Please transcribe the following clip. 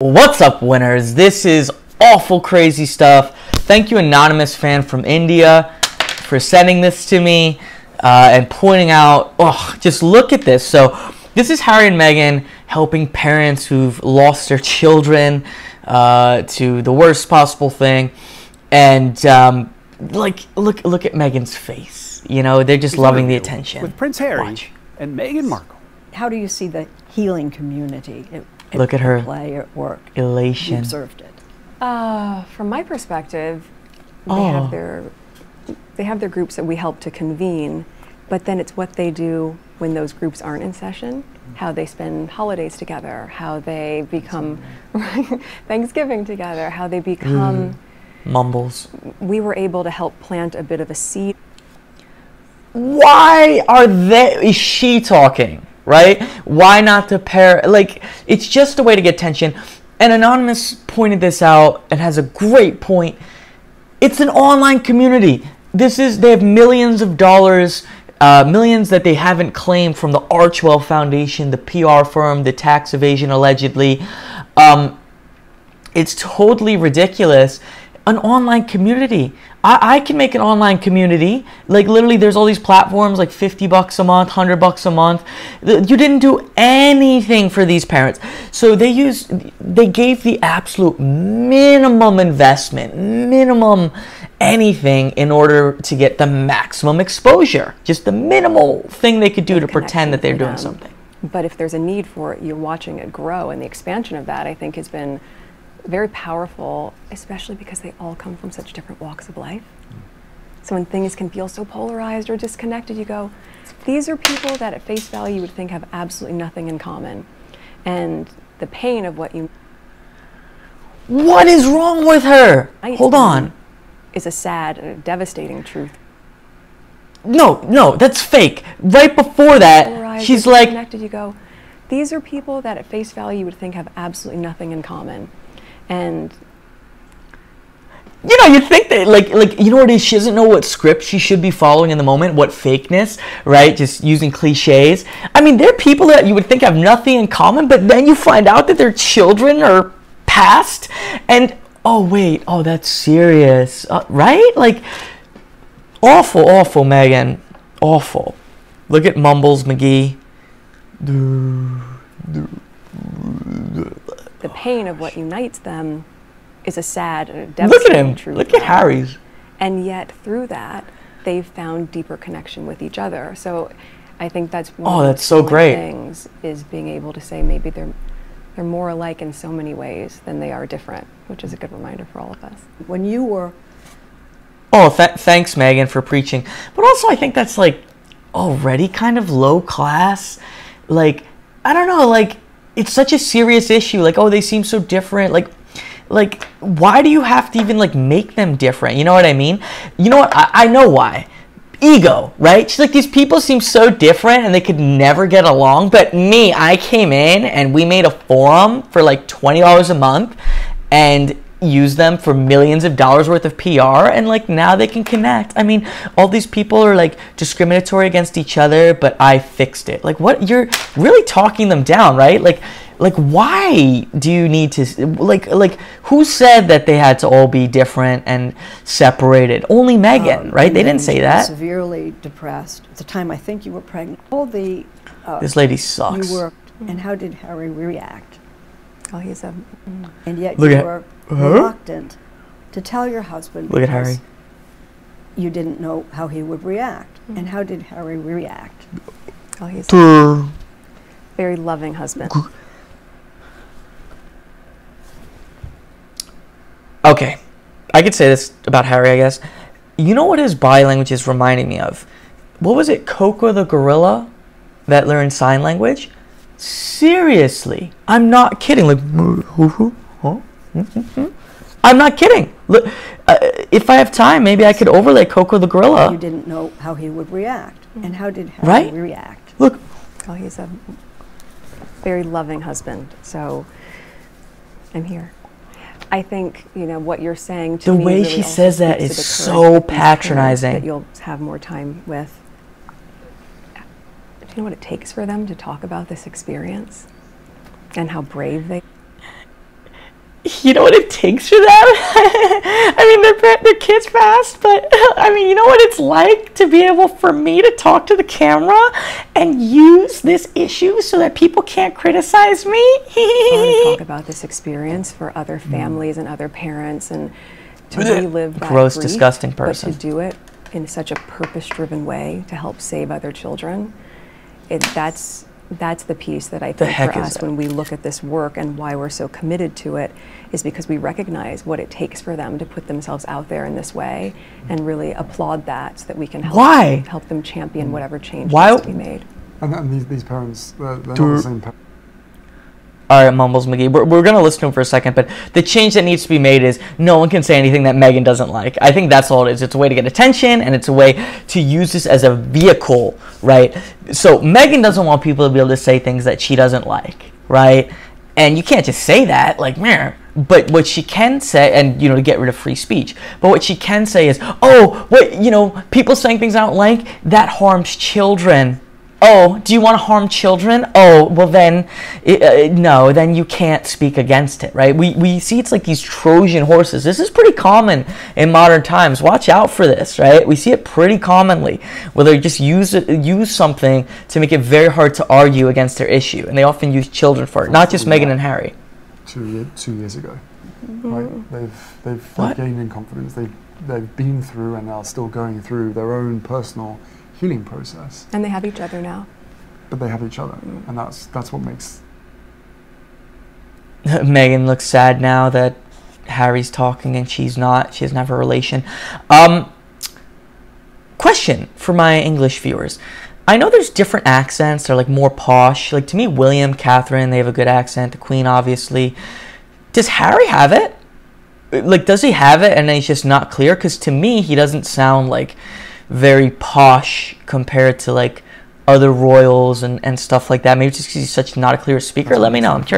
What's up, winners? This is awful crazy stuff. Thank you, anonymous fan from India, for sending this to me uh, and pointing out. Oh, just look at this. So, this is Harry and Meghan helping parents who've lost their children uh, to the worst possible thing, and um, like, look, look at Meghan's face. You know, they're just loving the attention. with Prince Harry Watch. and Meghan Markle. How do you see the healing community at, Look at her. play at work? You Elation. observed it. Uh, from my perspective, they Oh. have their they have their groups that we help to convene, but then it's what they do when those groups aren't in session, how they spend holidays together, how they become Thanksgiving together, how they become. Mumbles. We were able to help plant a bit of a seed. why are they is she talking right? Why not the pair? Like it's just a way to get attention. And anonymous pointed this out. And has a great point. It's an online community. This is they have millions of dollars uh, millions that they haven't claimed from the Archewell foundation the pr firm the tax evasion allegedly. Um, it's totally ridiculous. An online community. I, I can make an online community. Like literally, there's all these platforms like 50 bucks a month, 100 bucks a month. You didn't do anything for these parents. So they use, they gave the absolute minimum investment, minimum anything in order to get the maximum exposure. Just the minimal thing they could do to pretend that they're doing something. But if there's a need for it, you're watching it grow, and the expansion of that, I think, has been very powerful, especially because they all come from such different walks of life. So when things can feel so polarized or disconnected, you go, these are people that at face value you would think have absolutely nothing in common. And the pain of what you What is wrong with her? might Hold on. is a sad and a devastating truth. No, no, that's fake. Right before that, Polarized she's like, disconnected, you go, these are people that at face value you would think have absolutely nothing in common. And you know, you think that, like, like you know what it is? She doesn't know what script she should be following in the moment, what fakeness, right? Just using cliches. I mean, there are people that you would think have nothing in common, but then you find out that their children are past, and oh wait, oh that's serious, uh, right? Like, awful, awful, Meghan, awful. Look at Mumbles McGee. Pain of what unites them is a sad and a Look devastating at him. truth. Look at Harry's. And yet, through that, they've found deeper connection with each other. So, I think that's oh, one Oh, of the that's so great. Things is being able to say maybe they're they're more alike in so many ways than they are different, which is a good reminder for all of us. When you were Oh, th- thanks, Meghan, for preaching. But also, I think that's like already kind of low class. Like, I don't know. Like, it's such a serious issue. Like, oh, they seem so different. Like, like, why do you have to even like make them different? You know what I mean? You know what? I, I know why. Ego, right? She's like, these people seem so different and they could never get along. But me, I came in and we made a forum for like $20 a month and use them for millions of dollars worth of PR and like now they can connect. I mean, all these people are like discriminatory against each other, but I fixed it. Like what you're really talking them down, right? Like like why do you need to like like who said that they had to all be different and separated? Only Meghan, um, right? They didn't say that. Severely depressed at the time I think you were pregnant. All the uh, This lady sucks. you were, and how did Harry react? Oh, he's a And yet Look you at- were Huh? reluctant to tell your husband. Look at Harry. You didn't know how he would react. Mm. And how did Harry react? oh, he's a very loving husband. Okay, I could say this about Harry, I guess. You know what his body language is reminding me of? What was it, Coco the gorilla that learned sign language? Seriously, I'm not kidding. Like. I'm not kidding. Look, uh, if I have time, maybe I could overlay Coco the gorilla. You didn't know how he would react. And how did Harry Right? react? Look, Oh, he's a very loving husband. So I'm here. I think you know what you're saying to The me way really she says that speaks is to the so courage of these parents patronizing. That you'll have more time with. You know what it takes for them to talk about this experience, and how brave they? you know what it takes for them? I mean, their their kids passed, but I mean, you know what it's like to be able for me to talk to the camera and use this issue so that people can't criticize me. to talk about this experience for other mm. families and other parents and to relive that Gross, grief, disgusting but person. to do it in such a purpose-driven way to help save other children. It, that's that's the piece that I think heck for us that? when we look at this work and why we're so committed to it is because we recognize what it takes for them to put themselves out there in this way and really applaud that so that we can help Why? help them champion whatever change Why- needs to be made. And, and these, these parents, they're, they're not the same parents. All right, Mumbles McGee. We're, we're going to listen to him for a second, but the change that needs to be made is no one can say anything that Meghan doesn't like. I think that's all it is. It's a way to get attention, and it's a way to use this as a vehicle, right? So Meghan doesn't want people to be able to say things that she doesn't like, right? And you can't just say that, like, meh. But what she can say, and you know, to get rid of free speech. But what she can say is, oh, what you know, people saying things I don't like that harms children. Oh, do you want to harm children? Oh, well then, uh, no, then you can't speak against it, right? We, we see it's like these Trojan horses. This is pretty common in modern times. Watch out for this, right? We see it pretty commonly where they just use use something to make it very hard to argue against their issue, and they often use children for it. Not just Meghan and Harry. two, year, two years ago. Right? They've, they've, they've gained in confidence. They've, they've been through and are still going through their own personal healing process. And they have each other now. But they have each other. And that's, that's what makes Meghan looks sad now that Harry's talking and she's not. She doesn't have a relation. Um, question for my English viewers. I know there's different accents. They're like more posh. Like to me, William, Catherine, they have a good accent. The Queen, obviously. Does Harry have it? Like, does he have it and then he's just not clear? Because to me, he doesn't sound like very posh compared to like other royals and, and stuff like that. Maybe just because he's such not a clear speaker. Let me know. I'm curious.